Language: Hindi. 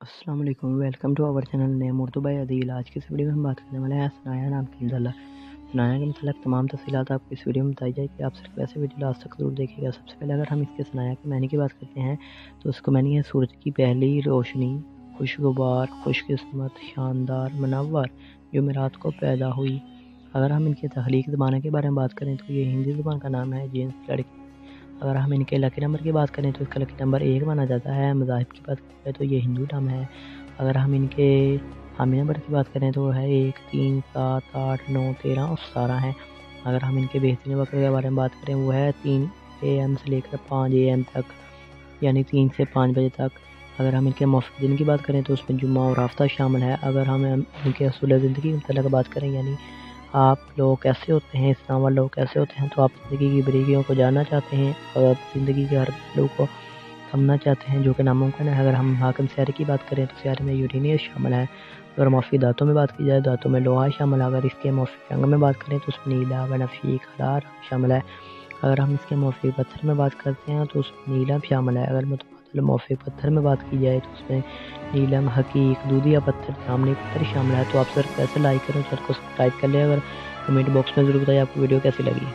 अस्सलाम वालेकुम welcome to our channel name Urdu by Adeel. आज की इस वीडियो में हम बात करने वाले हैं सनाया नाम की अल्लाह सनाया के मतलब तमाम तफसीत आपको इस वीडियो में बताई जाए कि आप सिर्फ़ ऐसे वीडियो लास्ट तक ज़रूर देखिएगा। सबसे पहले अगर हम इसके सनाया के मैनी की बात करते हैं तो उसको मैनी है सूरज की पहली रोशनी, खुशगवार, खुशकस्मत, शानदार मनवर जो रात को पैदा हुई। अगर हम इनके तख्लीक ज़बाना के बारे में बात करें तो ये हिंदी ज़बान का नाम है, जीन्स लड़की। अगर हम इनके लकी नंबर की बात करें तो इसका लकी नंबर एक माना जाता है, मज़ाहब की बात करें तो ये हिंदू नाम है। अगर हम इनके हामी नंबर की बात करें तो है एक, तीन, सात, आठ, नौ, तेरह और सतारह है। अगर हम इनके बेहतरीन वक्त के बारे में बात करें, वो है तीन ए एम से लेकर पाँच ए एम तक, यानी तीन से पाँच बजे तक। अगर हम इनके मौसम दिन की बात करें तो उसमें जुम्मा और हफ़्ता शामिल है। अगर हम इनके असूल ज़िंदगी के मतलब बात करें, यानी आप लोग कैसे होते हैं इस्लाम वाले लोग कैसे होते हैं तो आप ज़िंदगी की बरीकियों को जानना चाहते हैं और आप ज़िंदगी के हर लोग को समझना चाहते हैं, जो कि नामुमकिन है। अगर हम हाकम सैर की बात करें तो सैर में यूरेनियस शामिल है। अगर मौफी दांतों में बात की जाए, दांतों में लोहा शामिल है। अगर इसके मौफी रंग में बात करें तो उसमें नीला बनफी खलार शामिल है। अगर हम इसके मौफी पत्थर में बात करते हैं तो उसमें नीला शामिल है। अगर मौफी पत्थर में बात की जाए तो उसमें नीलम, हकीक, दूधिया पत्थर, सामने पत्थर शामिल है। तो आप सर कैसे लाइक करें, सर को सब्सक्राइब कर लें। अगर कमेंट बॉक्स में ज़रूर बताइए आपको वीडियो कैसी लगी।